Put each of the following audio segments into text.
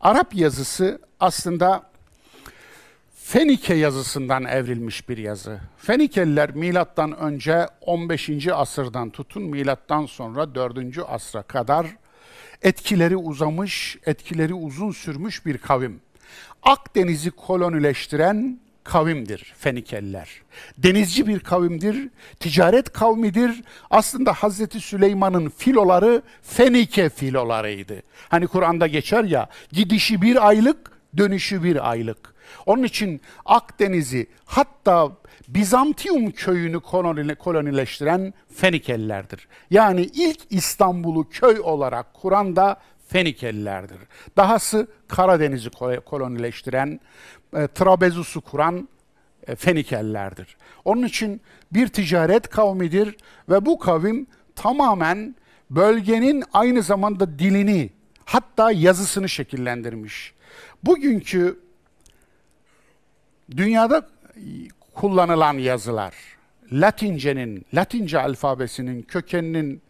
Arap yazısı aslında Fenike yazısından evrilmiş bir yazı. Fenikeliler milattan önce 15. asırdan tutun milattan sonra 4. asra kadar etkileri uzamış, etkileri uzun sürmüş bir kavim. Akdeniz'i kolonileştiren kavimdir Fenikeliler. Denizci bir kavimdir, ticaret kavmidir. Aslında Hazreti Süleyman'ın filoları Fenike filolarıydı. Hani Kur'an'da geçer ya, gidişi bir aylık, dönüşü bir aylık. Onun için Akdeniz'i hatta Bizantium köyünü kolonileştiren Fenikelilerdir. Yani ilk İstanbul'u köy olarak kuran da Fenikelilerdir. Dahası Karadeniz'i kolonileştiren, e, Trabezus'u kuran e, Fenikelilerdir. Onun için bir ticaret kavmidir ve bu kavim tamamen bölgenin aynı zamanda dilini hatta yazısını şekillendirmiş. Bugünkü dünyada kullanılan yazılar Latince'nin, Latince alfabesinin kökeninin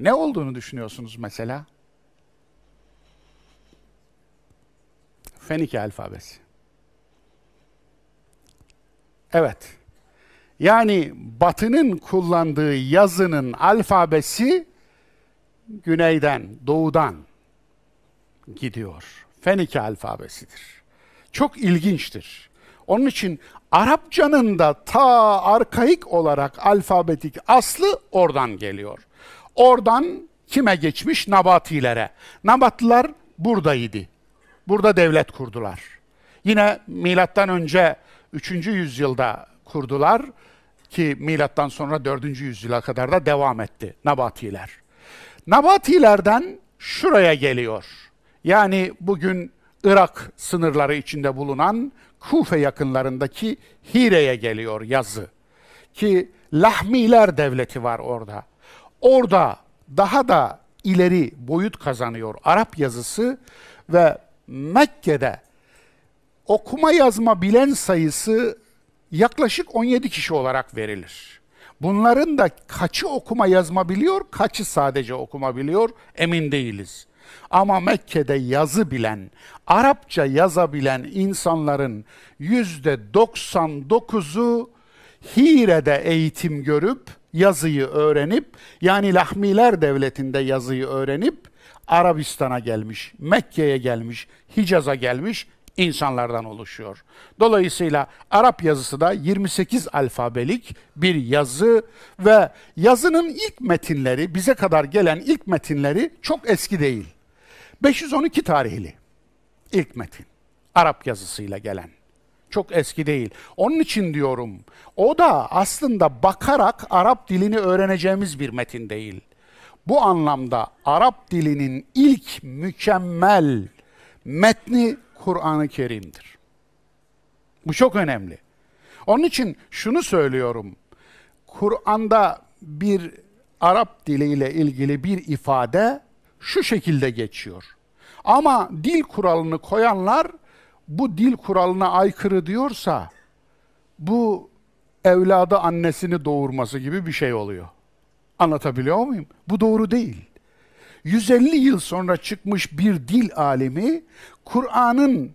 ne olduğunu düşünüyorsunuz mesela? Fenike alfabesi. Evet. Yani Batı'nın kullandığı yazının alfabesi güneyden, doğudan gidiyor. Fenike alfabesidir. Çok ilginçtir. Onun için Arapçanın da ta arkaik olarak alfabetik aslı oradan geliyor. Oradan kime geçmiş? Nabatilere. Nabatlılar buradaydı. Burada devlet kurdular. Yine milattan önce 3. yüzyılda kurdular ki milattan sonra 4. yüzyıla kadar da devam etti Nabatiler. Nabatilerden şuraya geliyor. Yani bugün Irak sınırları içinde bulunan Kufe yakınlarındaki Hire'ye geliyor yazı. Ki Lahmiler devleti var orada. Orada daha da ileri boyut kazanıyor Arap yazısı ve Mekke'de okuma yazma bilen sayısı yaklaşık 17 kişi olarak verilir. Bunların da kaçı okuma yazma biliyor, kaçı sadece okuma biliyor emin değiliz. Ama Mekke'de yazı bilen, Arapça yazabilen insanların yüzde 99'u Hire'de eğitim görüp, yazıyı öğrenip, yani Lahmiler Devleti'nde yazıyı öğrenip, Arabistan'a gelmiş, Mekke'ye gelmiş, Hicaz'a gelmiş insanlardan oluşuyor. Dolayısıyla Arap yazısı da 28 alfabelik bir yazı ve yazının ilk metinleri, bize kadar gelen ilk metinleri çok eski değil. 512 tarihli ilk metin. Arap yazısıyla gelen. Çok eski değil. Onun için diyorum, o da aslında bakarak Arap dilini öğreneceğimiz bir metin değil. Bu anlamda Arap dilinin ilk mükemmel metni Kur'an-ı Kerim'dir. Bu çok önemli. Onun için şunu söylüyorum. Kur'an'da bir Arap diliyle ilgili bir ifade şu şekilde geçiyor. Ama dil kuralını koyanlar bu dil kuralına aykırı diyorsa bu evladı annesini doğurması gibi bir şey oluyor. Anlatabiliyor muyum? Bu doğru değil. 150 yıl sonra çıkmış bir dil alimi Kur'an'ın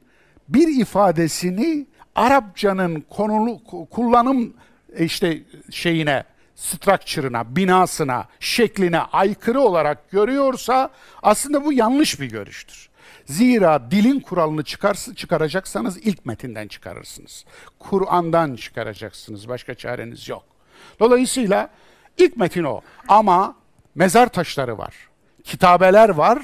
bir ifadesini Arapçanın konulu kullanım işte şeyine structure'ına, binasına, şekline aykırı olarak görüyorsa aslında bu yanlış bir görüştür. Zira dilin kuralını çıkarsa, çıkaracaksanız ilk metinden çıkarırsınız. Kur'an'dan çıkaracaksınız. Başka çareniz yok. Dolayısıyla ilk metin o. Ama mezar taşları var. Kitabeler var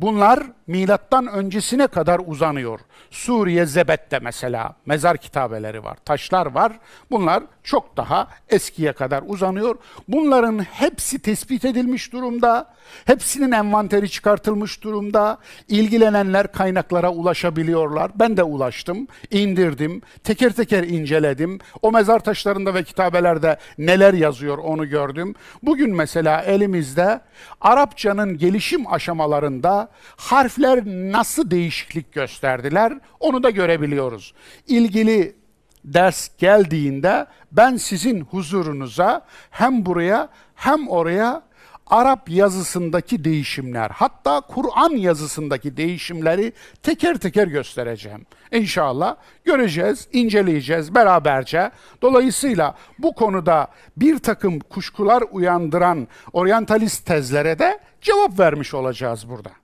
Bunlar milattan öncesine kadar uzanıyor. Suriye Zebet'te mesela mezar kitabeleri var, taşlar var. Bunlar çok daha eskiye kadar uzanıyor. Bunların hepsi tespit edilmiş durumda. Hepsinin envanteri çıkartılmış durumda. İlgilenenler kaynaklara ulaşabiliyorlar. Ben de ulaştım, indirdim, teker teker inceledim. O mezar taşlarında ve kitabelerde neler yazıyor onu gördüm. Bugün mesela elimizde Arapçanın gelişim aşamalarında harfler nasıl değişiklik gösterdiler onu da görebiliyoruz. İlgili ders geldiğinde ben sizin huzurunuza hem buraya hem oraya Arap yazısındaki değişimler, hatta Kur'an yazısındaki değişimleri teker teker göstereceğim. İnşallah göreceğiz, inceleyeceğiz beraberce. Dolayısıyla bu konuda bir takım kuşkular uyandıran oryantalist tezlere de cevap vermiş olacağız burada.